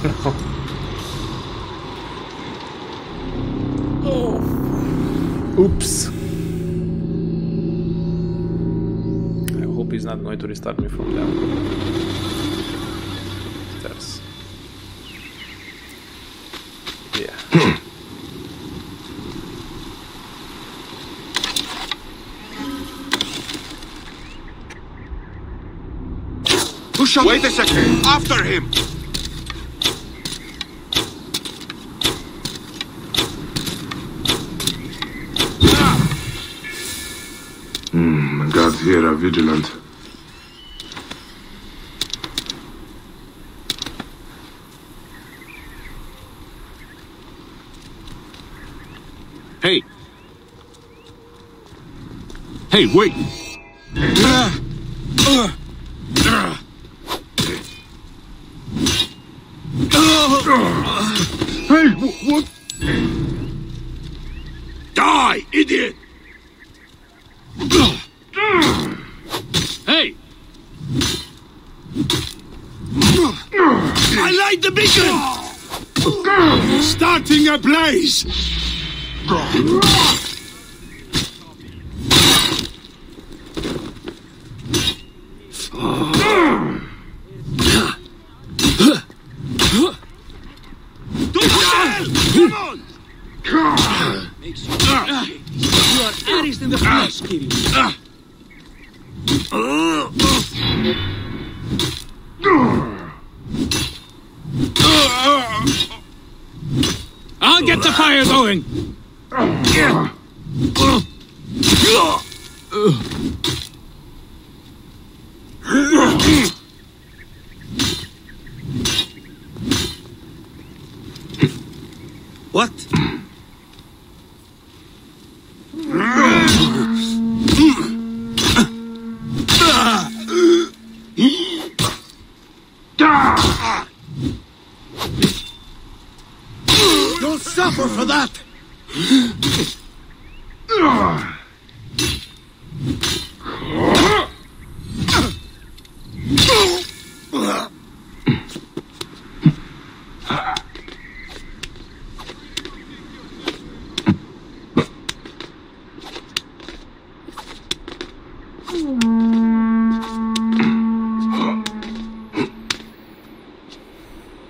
Oops. I hope he's not going to restart me from down stairs. Yeah. Wait a second. After him. Vigilant. Hey. Hey, wait. Hey, what? Die, idiot! Hey! I light the beacon! Starting a blaze! Come on! You ah. are Ares in the flesh. Get the fire going. What? You'll suffer for that!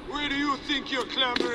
Where do you think you're clambering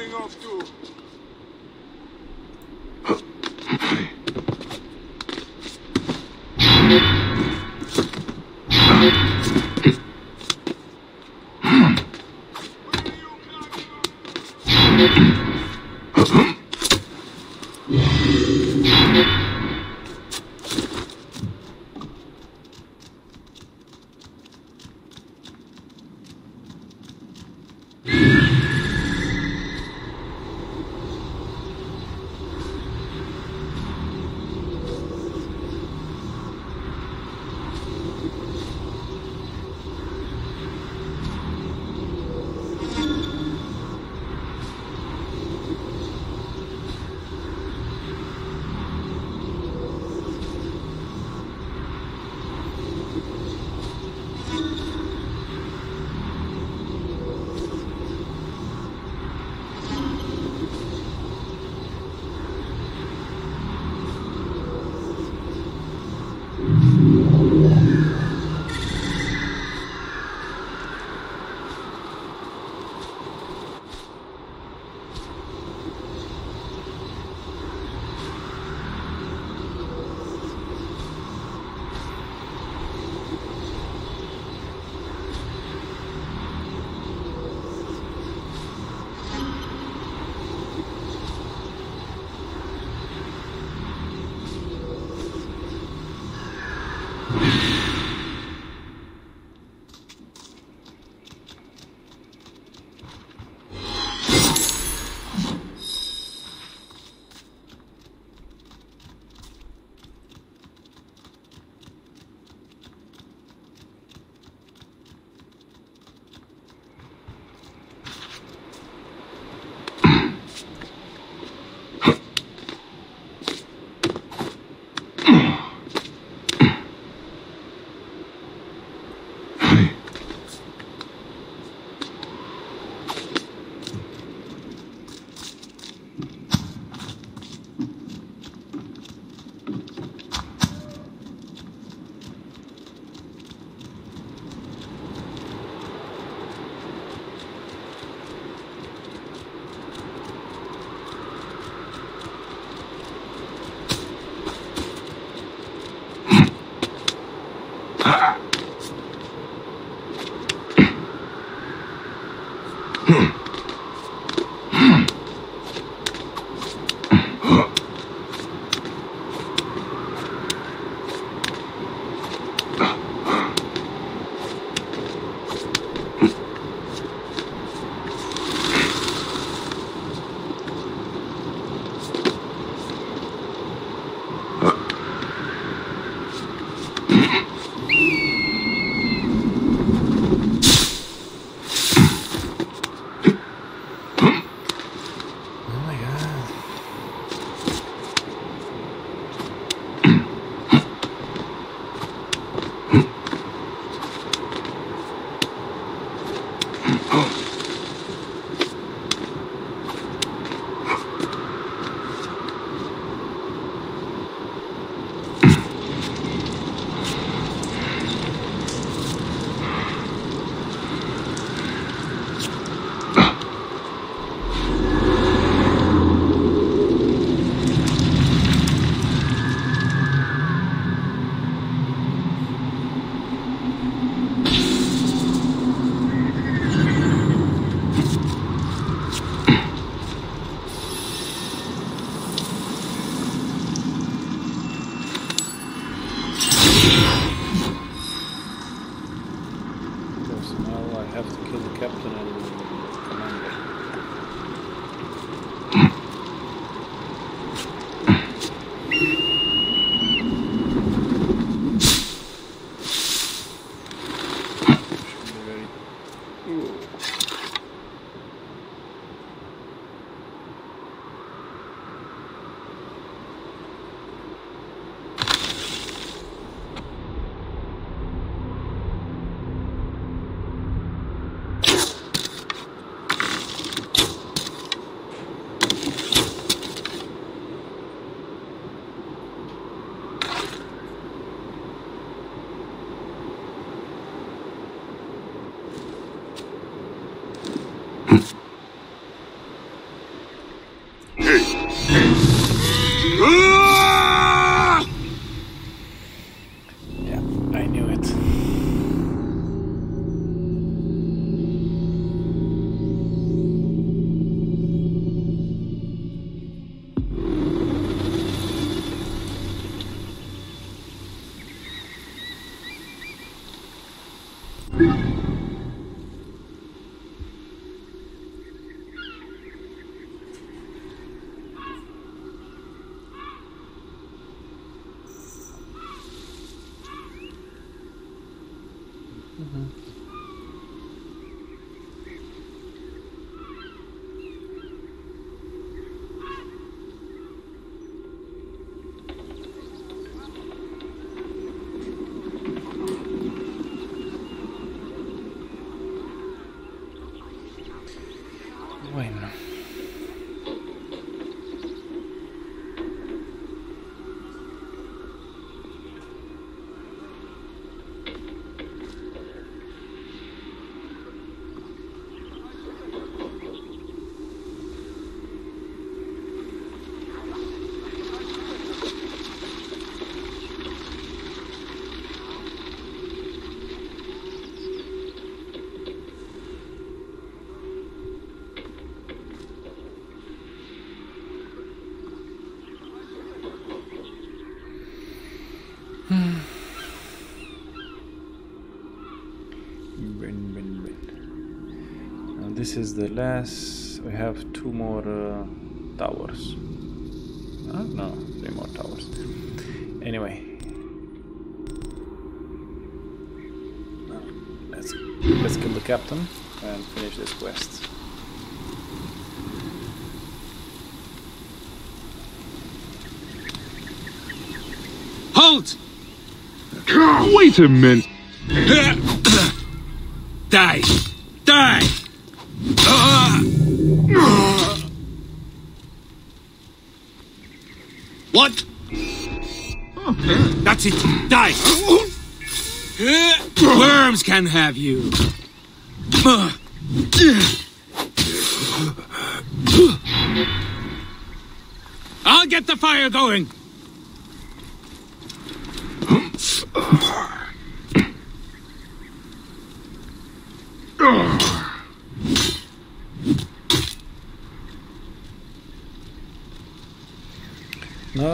Mm-hmm. Bueno. This is the last. We have two more uh, towers. Uh, no, three more towers. Anyway, let's let's kill the captain and finish this quest. Halt! Wait a minute. Die! Die! What? That's it. Die! Worms can have you. I'll get the fire going.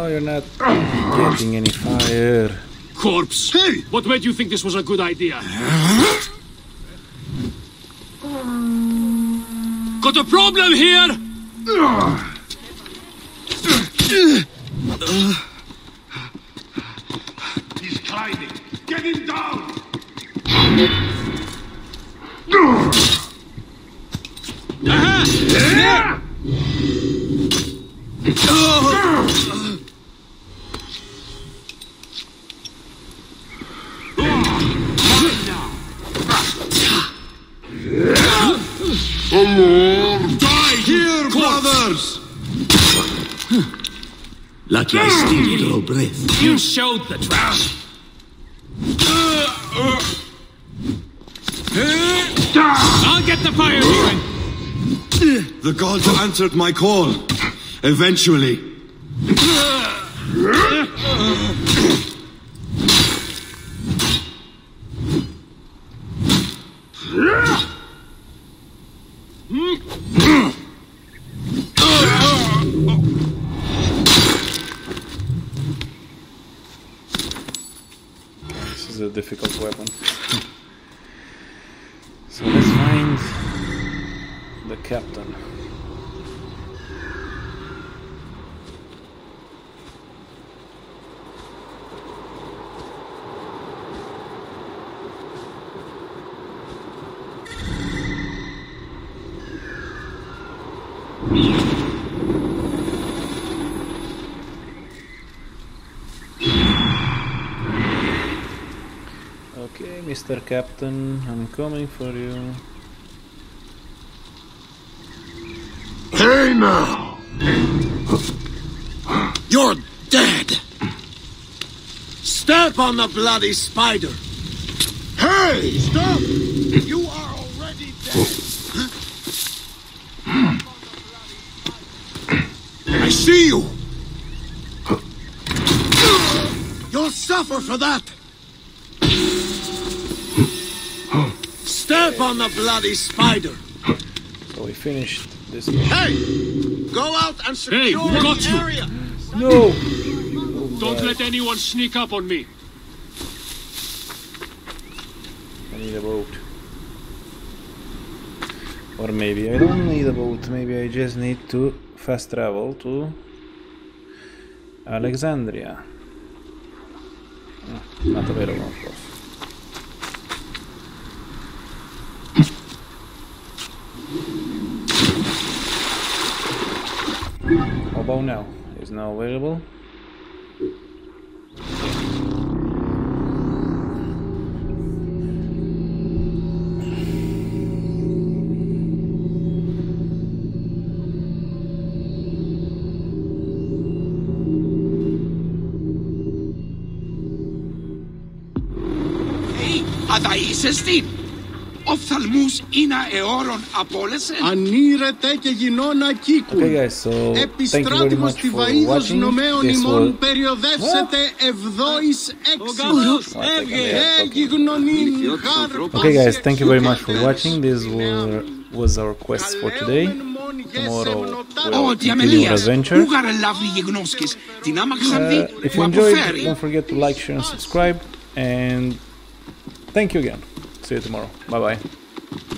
You're not getting any fire. Corpse! Hey! What made you think this was a good idea? Got a problem here? He's climbing. Get him down! Uh-huh. Aha! Die I still draw breath. You showed the trap. I'll get the fire going. The gods answered my call. Eventually. This is a difficult weapon. so let's find the captain. Okay, Mr. Captain, I'm coming for you. Hey now! You're dead! Step on the bloody spider! Hey! Stop! You are already dead! I see you! You'll suffer for that! Step on the bloody spider! So we finished this mission. Hey! Go out and secure Hey, who got the you? area! No! Don't let anyone sneak up on me. I need a boat. Or maybe I don't need a boat, maybe I just need to fast travel to Alexandria. Ah, Not available, of course. Bonell It's now available. Hey, are they existiert? Οφθαλμούς είναι αιώρων απόλεσεν. Ανήρετε και γινώνα κήκου. Okay guys, so thank you very Επιστράτημος much τη for βαΐδος watching. νομέων This ημών was... περιοδεύσετε εβδόης έξι. One second, yeah, okay. Έγιγνωνήν χάρπας Okay guys, thank you very much for watching. This were, was our quest for today. Tomorrow we'll Ότι continue our αμελίας, adventure. που γαρελάβει γεγνώσκες, την άμα ξαναδεί, Uh, if you που enjoyed, αποφέρει. don't forget to like, share, and subscribe. And thank you again. See you tomorrow. Bye bye.